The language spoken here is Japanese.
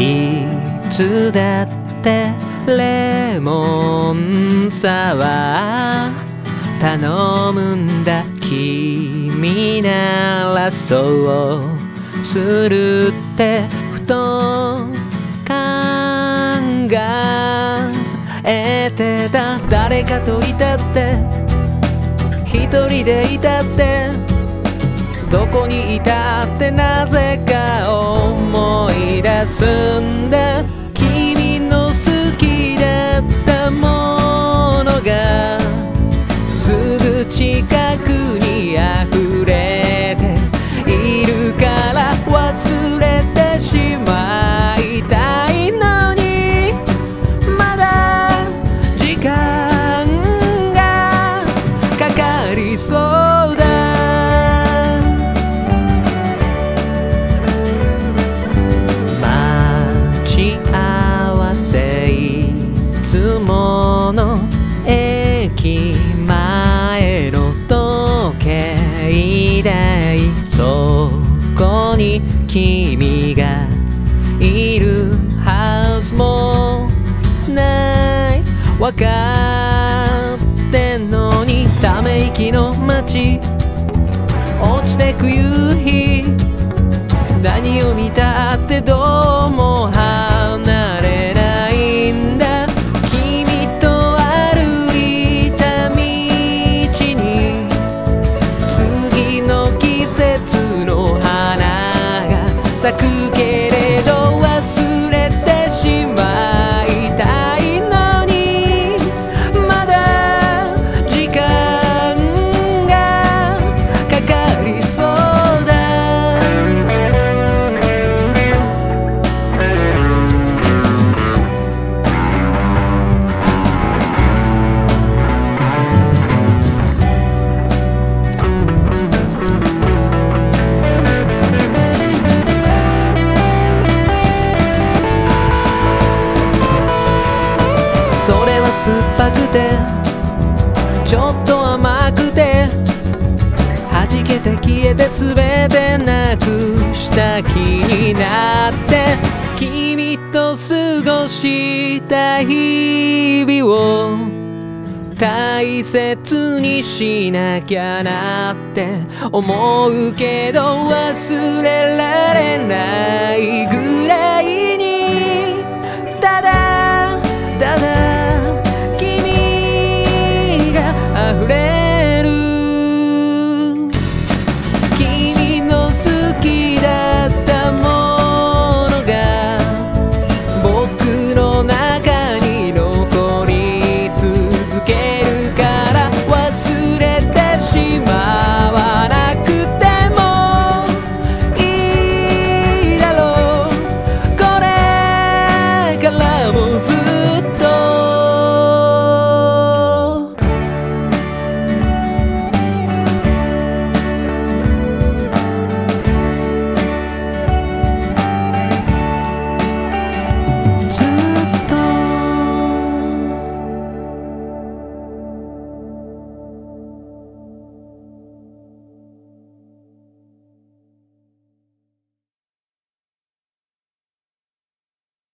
いつだってレモンサワー頼むんだ。君ならそうするってふと考えてた。誰かといたって一人でいたって。どこにいたってなぜか思い出すんだ君の好きだったものがすぐ近くに溢れているから忘れてしまいたいのに。まだ時間がかかりそう。君がいるはずもないわかってんのにため息の街。落ちてく夕日。何を見たってどうも離酸っぱくてちょっと甘くて弾けて消えて全てなくした気になって君と過ごした日々を大切にしなきゃなって思うけど忘れられないぐらいに